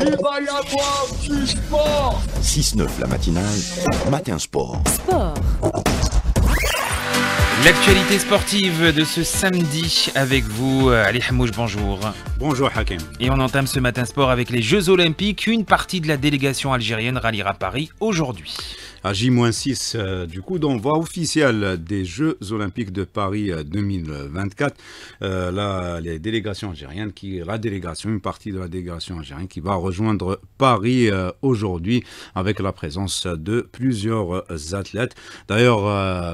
Il va y avoir du sport 6-9 la matinale, matin sport. Sport. L'actualité sportive de ce samedi avec vous, Ali Hamouche, bonjour. Bonjour Hakim. Et on entame ce matin sport avec les Jeux Olympiques. Une partie de la délégation algérienne ralliera Paris aujourd'hui. À J-6 euh, du coup d'envoi officiel des Jeux Olympiques de Paris 2024. Euh, là, les délégations algériennes, qui, la délégation, une partie de la délégation algérienne qui va rejoindre Paris euh, aujourd'hui avec la présence de plusieurs athlètes. D'ailleurs,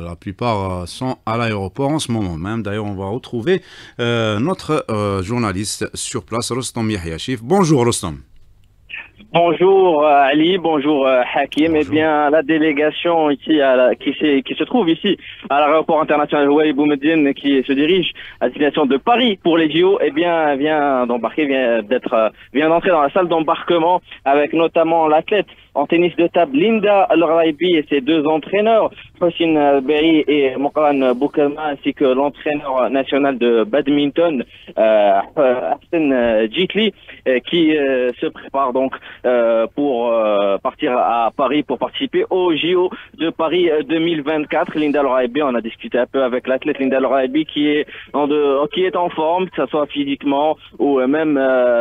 la plupart sont à l'aéroport en ce moment même. D'ailleurs, on va retrouver notre journaliste sur place, Rostam Yahyachif. Bonjour Rostam. Bonjour euh, Ali, bonjour euh, Hakim. Eh bien, la délégation ici à qui, qui se trouve ici à l'aéroport international Ouai Boumedine qui se dirige à destination de Paris pour les JO, eh bien, vient d'embarquer, vient d'être, euh, vient d'entrer dans la salle d'embarquement avec notamment l'athlète en tennis de table Linda al et ses deux entraîneurs, Hossein Berry et Mokran Boukama, ainsi que l'entraîneur national de badminton, euh, Hassan Jitli, qui se prépare donc euh, pour euh, partir à Paris pour participer au JO de Paris 2024. Euh, Linda Loraibi, on a discuté un peu avec l'athlète Linda Loraibi qui est en qui est en forme, que ce soit physiquement ou même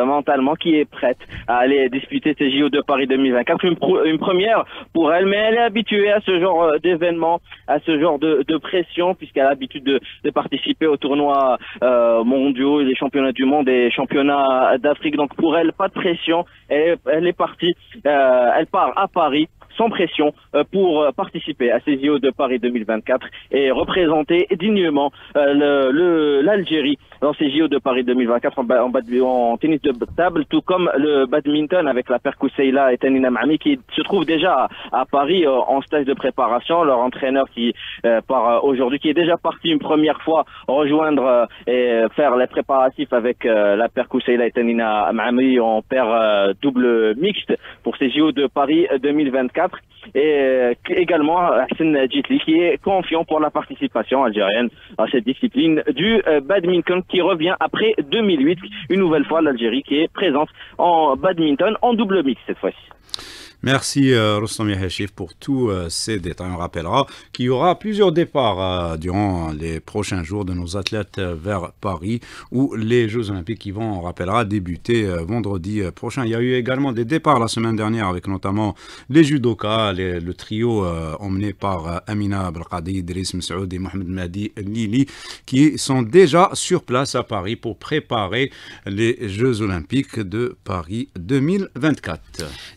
mentalement, qui est prête à aller disputer ces JO de Paris 2024. Une, une première pour elle, mais elle est habituée à ce genre d'événement, à ce genre de, de pression, puisqu'elle a l'habitude de, de, participer aux tournois mondiaux, les championnats du monde et championnats d'Afrique. Donc pour elle, pas de pression. Elle, elle est partie, euh, elle part à Paris sans pression euh, pour euh, participer à ces JO de Paris 2024 et représenter dignement euh, l'Algérie dans ces JO de Paris 2024 en, tennis de table, tout comme le badminton avec la Perkousseila et Tanina Mami qui se trouvent déjà à, Paris en stage de préparation. Leur entraîneur qui part aujourd'hui, qui est déjà parti une première fois rejoindre et faire les préparatifs avec la Perkousseila et Tanina Mami en paire double mixte pour ces JO de Paris 2024 et euh, également Hassan Jitli qui est confiant pour la participation algérienne à cette discipline du euh, badminton qui revient après 2008, une nouvelle fois l'Algérie qui est présente en badminton en double mix cette fois-ci. Merci euh, Rostam pour tous euh, ces détails. On rappellera qu'il y aura plusieurs départs euh, durant les prochains jours de nos athlètes euh, vers Paris où les Jeux Olympiques qui vont, on rappellera, débuter vendredi prochain. Il y a eu également des départs la semaine dernière avec notamment les judokas, le trio emmené par Amina Belkadi, Idriss Msoud et Mohamed Madi Lili qui sont déjà sur place à Paris pour préparer les Jeux Olympiques de Paris 2024.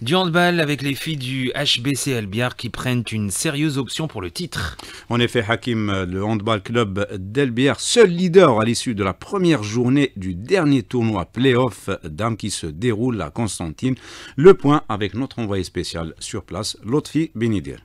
Du avec les filles du HBC Elbiar qui prennent une sérieuse option pour le titre. En effet, Hakim, le handball club d'Elbiar, seul leader à l'issue de la première journée du dernier tournoi playoff dames qui se déroule à Constantine. Le point avec notre envoyé spécial sur place, Lotfi Benidir.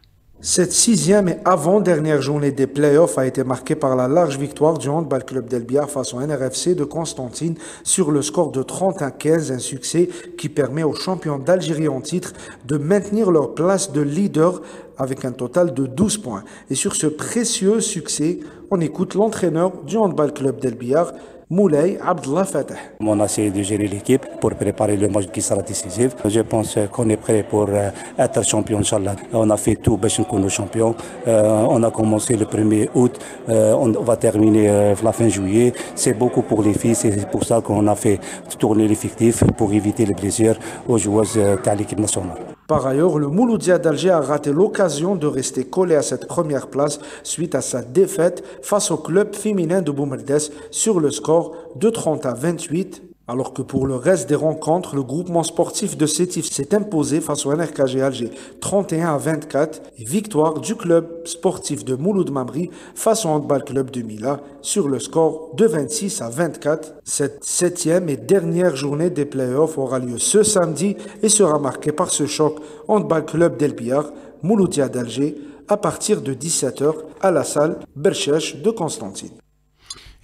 Cette sixième et avant-dernière journée des playoffs a été marquée par la large victoire du Handball Club d'Elbiar face au NRFC de Constantine sur le score de 30 à 15, un succès qui permet aux champions d'Algérie en titre de maintenir leur place de leader avec un total de 12 points. Et sur ce précieux succès, on écoute l'entraîneur du Handball Club d'Elbiar, Moulay Abdullah Fatah. On a essayé de gérer l'équipe pour préparer le match qui sera décisif. Je pense qu'on est prêt pour euh, être champion, Inch'Allah. On a fait tout pour nous champions. Euh, on a commencé le 1er août, euh, on va terminer la fin juillet. C'est beaucoup pour les filles, c'est pour ça qu'on a fait tourner l'effectif pour éviter les blessures aux joueuses de l'équipe nationale. Par ailleurs, le Mouloudia d'Alger a raté l'occasion de rester collé à cette première place suite à sa défaite face au club féminin de Boumerdes sur le score de 30 à 28 alors que pour le reste des rencontres, le groupement sportif de Sétif s'est imposé face au NRKG Alger 31 à 24 et victoire du club sportif de Mouloud Mamri face au Handball Club de Mila sur le score de 26 à 24. Cette septième et dernière journée des playoffs aura lieu ce samedi et sera marquée par ce choc Handball Club d'Elbiar, Mouloudia d'Alger à partir de 17h à la salle Berchèche de Constantine.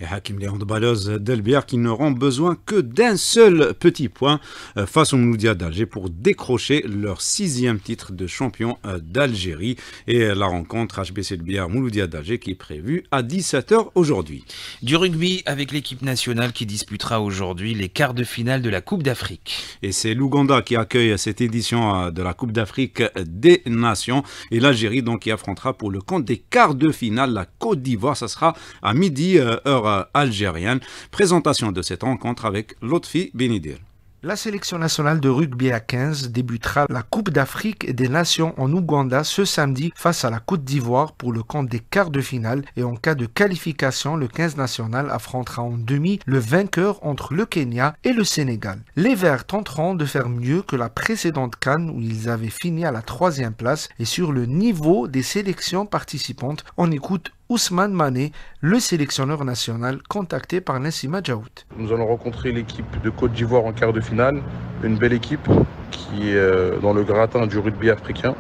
Et Hakim les handballeuses d'Elbière qui n'auront besoin que d'un seul petit point euh, face au Mouloudia d'Alger pour décrocher leur sixième titre de champion euh, d'Algérie. Et la rencontre HBC Elbière Mouloudia d'Alger qui est prévue à 17h aujourd'hui. Du rugby avec l'équipe nationale qui disputera aujourd'hui les quarts de finale de la Coupe d'Afrique. Et c'est l'Ouganda qui accueille cette édition euh, de la Coupe d'Afrique des Nations et l'Algérie donc qui affrontera pour le compte des quarts de finale la Côte d'Ivoire. Ça sera à midi heure algérienne. Présentation de cette rencontre avec Lotfi Benidir. La sélection nationale de rugby à 15 débutera la Coupe d'Afrique des Nations en Ouganda ce samedi face à la Côte d'Ivoire pour le compte des quarts de finale et en cas de qualification, le 15 national affrontera en demi le vainqueur entre le Kenya et le Sénégal. Les Verts tenteront de faire mieux que la précédente Cannes où ils avaient fini à la troisième place et sur le niveau des sélections participantes, on écoute Ousmane Mané, le sélectionneur national contacté par Nassima Djaout. Nous allons rencontrer l'équipe de Côte d'Ivoire en quart de finale, une belle équipe qui est euh, dans le gratin du rugby africain.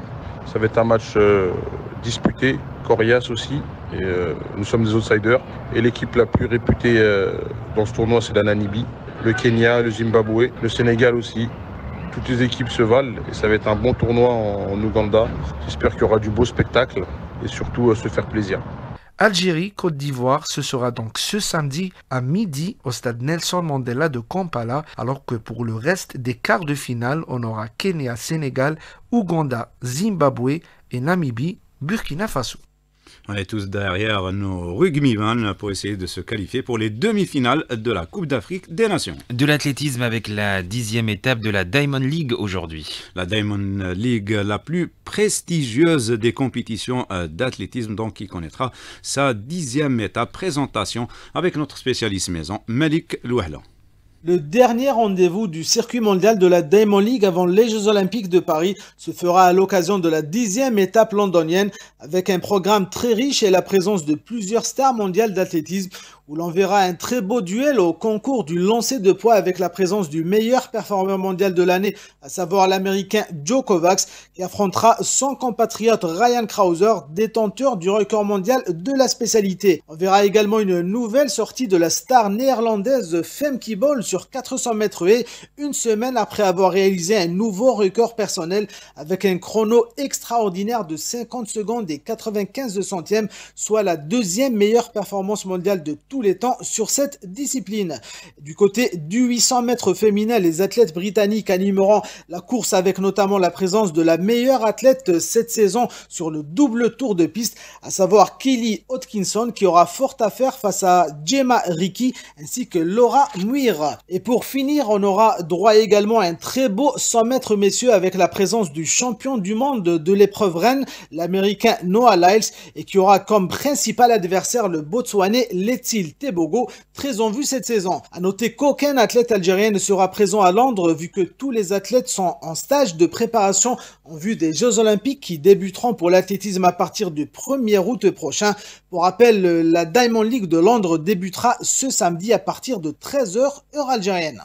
Ça va être un match euh, disputé, coriace aussi, euh, nous sommes des outsiders. Et l'équipe la plus réputée dans ce tournoi, c'est la Namibie, le Kenya, le Zimbabwe, le Sénégal aussi. Toutes les équipes se valent et ça va être un bon tournoi en Ouganda. J'espère qu'il y aura du beau spectacle et surtout se faire plaisir. Algérie-Côte d'Ivoire, ce sera donc ce samedi à midi au stade Nelson Mandela de Kampala, alors que pour le reste des quarts de finale, on aura Kenya-Sénégal, Ouganda, Zimbabwe et Namibie, Burkina Faso. On est tous derrière nos rugbyman pour essayer de se qualifier pour les demi-finales de la Coupe d'Afrique des Nations. De l'athlétisme avec la dixième étape de la Diamond League aujourd'hui. La Diamond League, la plus prestigieuse des compétitions euh, d'athlétisme, donc qui connaîtra sa dixième étape présentation avec notre spécialiste maison, Malik Louahla. Le dernier rendez-vous du circuit mondial de la Diamond League avant les Jeux Olympiques de Paris se fera à l'occasion de la dixième étape londonienne avec un programme très riche et la présence de plusieurs stars mondiales d'athlétisme où l'on verra un très beau duel au concours du lancer de poids avec la présence du meilleur performeur mondial de l'année, à savoir l'américain Joe Kovacs, qui affrontera son compatriote Ryan Krauser, détenteur du record mondial de la spécialité. On verra également une nouvelle sortie de la star néerlandaise Femke Ball sur 400 mètres et une semaine après avoir réalisé un nouveau record personnel avec un chrono extraordinaire de 50 secondes et 95 centièmes, soit la deuxième meilleure performance mondiale de tous les temps sur cette discipline. Du côté du 800 mètres féminin, les athlètes britanniques animeront la course avec notamment la présence de la meilleure athlète cette saison sur le double tour de piste, à savoir Kelly Hodkinson qui aura fort à faire face à Gemma Ricky ainsi que Laura Muir. Et pour finir, on aura droit également à un très beau 100 mètres messieurs avec la présence du champion du monde de l'épreuve reine, l'américain Noah Lyles, et qui aura comme principal adversaire le Botswanais Tebogo, très en vue cette saison. À noter qu'aucun athlète algérien ne sera présent à Londres vu que tous les athlètes sont en stage de préparation en vue des Jeux Olympiques qui débuteront pour l'athlétisme à partir du 1er août prochain. Pour rappel, la Diamond League de Londres débutera ce samedi à partir de 13h heure algérienne.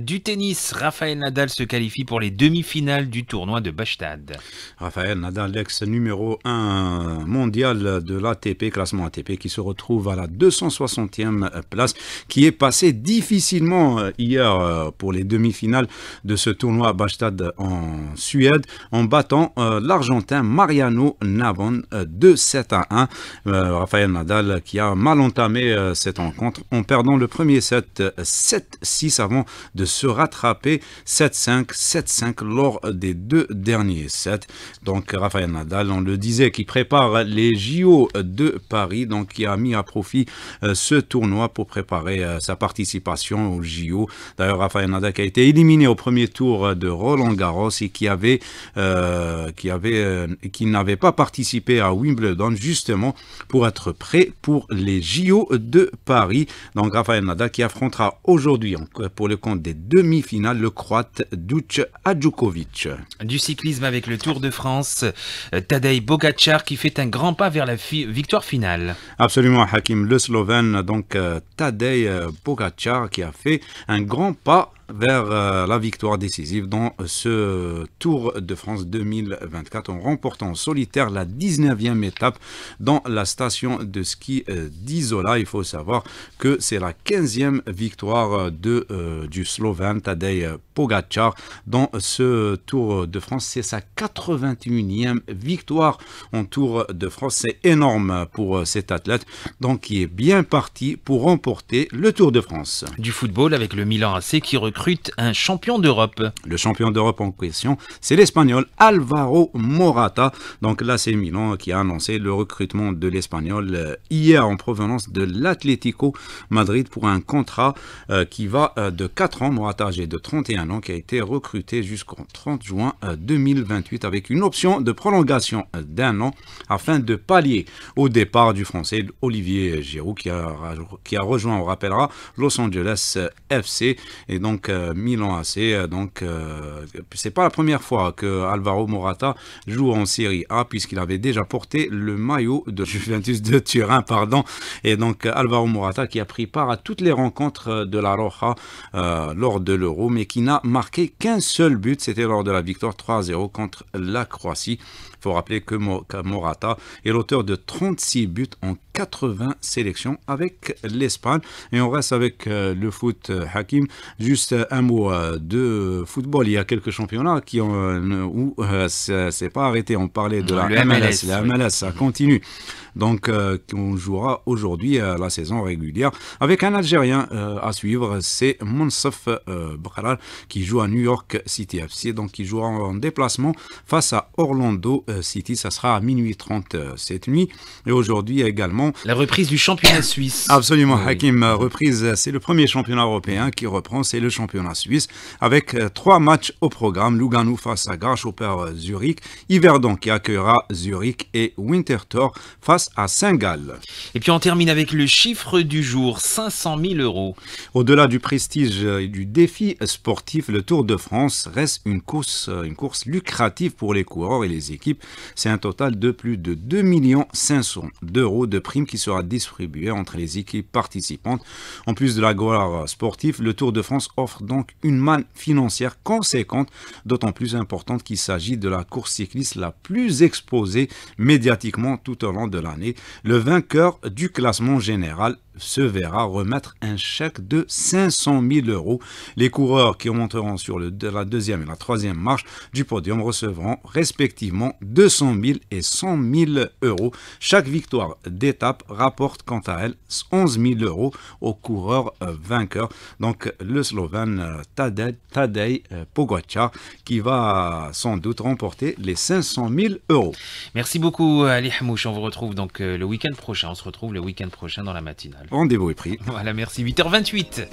Du tennis, Raphaël Nadal se qualifie pour les demi-finales du tournoi de Bastad. Raphaël Nadal, l'ex numéro 1 mondial de l'ATP, classement ATP, qui se retrouve à la 260e place, qui est passé difficilement euh, hier euh, pour les demi-finales de ce tournoi Bastad en Suède, en battant euh, l'Argentin Mariano Navon 2-7 à 1. Raphaël Nadal qui a mal entamé cette rencontre en perdant le premier set 7-6 avant de se rattraper 7-5, 7-5 lors des deux derniers sets. Donc Rafael Nadal, on le disait, qui prépare les JO de Paris, donc qui a mis à profit euh, ce tournoi pour préparer euh, sa participation aux JO. D'ailleurs, Rafael Nadal qui a été éliminé au premier tour de Roland Garros et qui avait, euh, qui avait, qui n'avait pas participé à Wimbledon justement pour être prêt pour les JO de Paris. Donc Rafael Nadal qui affrontera aujourd'hui pour le compte des demi-finales le croate Duc Adjukovic. Du cyclisme avec le Tour de France, Tadej Bogacar qui fait un grand pas vers la victoire finale. Absolument, Hakim, le Slovène, donc euh, Tadej Bogacar qui a fait un grand pas vers euh, la victoire décisive dans ce Tour de France 2024 en remportant en solitaire la 19e étape dans la station de ski euh, d'Isola. Il faut savoir que c'est la 15e victoire de, euh, du Slovène Tadej Pogacar dans ce Tour de France. C'est sa 81e victoire en Tour de France. C'est énorme pour cet athlète, donc qui est bien parti pour remporter le Tour de France. Du football avec le Milan AC qui recrute un champion d'Europe. Le champion d'Europe en question, c'est l'Espagnol Alvaro Morata. Donc là, c'est Milan qui a annoncé le recrutement de l'Espagnol euh, hier en provenance de l'Atlético Madrid pour un contrat euh, qui va euh, de 4 ans. Morata, âgé de 31 ans, qui a été recruté jusqu'au 30 juin 2028 avec une option de prolongation d'un an afin de pallier au départ du français Olivier Giroud qui a, qui a rejoint, on rappellera, Los Angeles FC et donc Milan AC. Donc c'est pas la première fois que Alvaro Morata joue en Série A puisqu'il avait déjà porté le maillot de Juventus de Turin, pardon. Et donc Alvaro Morata qui a pris part à toutes les rencontres de la Roja euh, lors de l'Euro, mais qui n'a marqué qu'un seul but, c'était lors de la victoire 3-0 contre la Croatie. Il faut rappeler que Morata est l'auteur de 36 buts en 80 sélections avec l'Espagne. Et on reste avec euh, le foot euh, Hakim. Juste un mot de football. Il y a quelques championnats qui ont, où c'est pas arrêté. On parlait de la MLS. La MLS, ça continue. Donc, euh, on jouera aujourd'hui la saison régulière avec un Algérien euh, à suivre, c'est Monsef euh, qui joue à New York City FC. Donc, il jouera en déplacement face à Orlando City. Ça sera à minuit 30 cette nuit. Et aujourd'hui également. La reprise du championnat suisse. Absolument, Hakim. Reprise, c'est le premier championnat européen qui reprend, c'est le championnat suisse avec trois matchs au programme. Lugano face à Grasshopper Zurich, Yverdon qui accueillera Zurich et Winterthur face à Saint-Gall. Et puis on termine avec le chiffre du jour, 500 000 euros. Au-delà du prestige et du défi sportif, le Tour de France reste une course, une course lucrative pour les coureurs et les équipes. C'est un total de plus de 2 500 d'euros de primes qui sera distribué entre les équipes participantes. En plus de la gloire sportive, le Tour de France offre donc une manne financière conséquente, d'autant plus importante qu'il s'agit de la course cycliste la plus exposée médiatiquement tout au long de l'année le vainqueur du classement général se verra remettre un chèque de 500 000 euros. Les coureurs qui monteront sur la deuxième et la troisième marche du podium recevront respectivement 200 000 et 100 000 euros. Chaque victoire d'étape rapporte quant à elle 11 000 euros au coureur euh, vainqueur. Donc le Slovène euh, Tadej, Tadej euh, Pogacar qui va sans doute remporter les 500 000 euros. Merci beaucoup Ali Hamouche. On vous retrouve donc le week-end prochain. On se retrouve le week-end prochain dans la matinale. Rendez-vous est pris. Voilà, merci. 8h28.